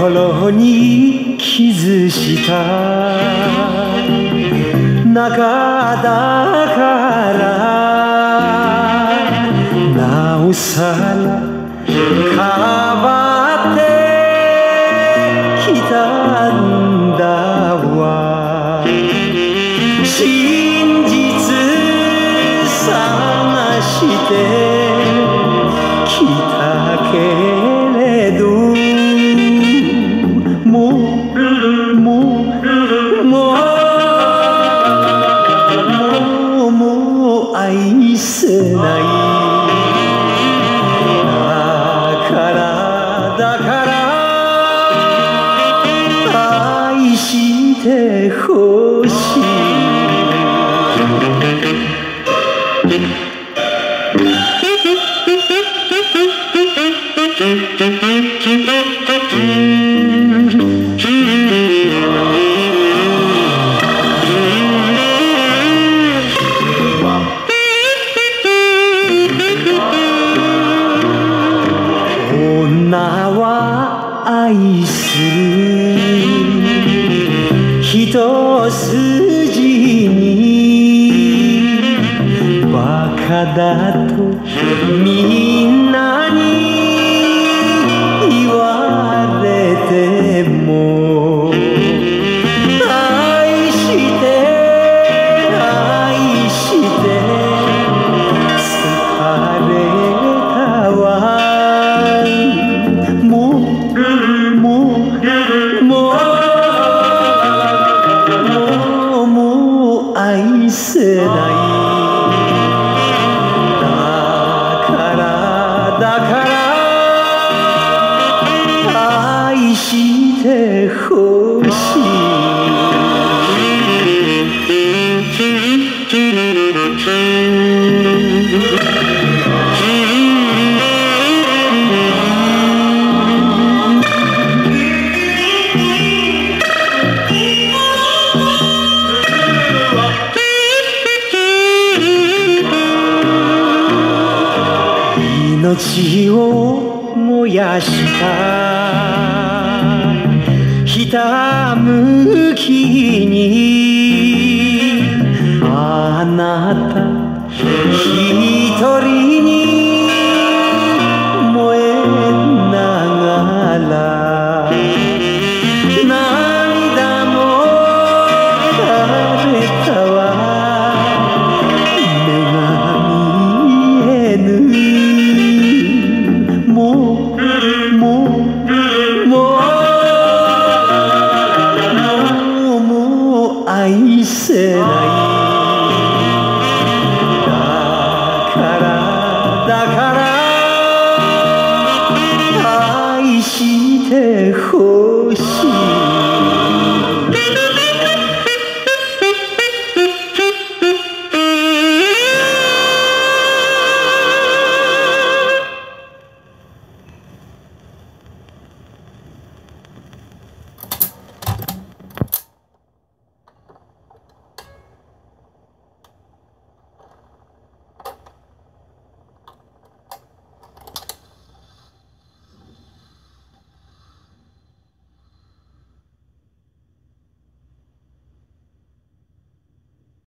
心に傷した。中だから。なおさら。変わってきたんだわ。真実探して。愛する。一筋だとみんなに言われても愛して愛して疲れたわ。もうもうもうもう愛せないしてほしい。命を燃やしたひたむきに是一个好。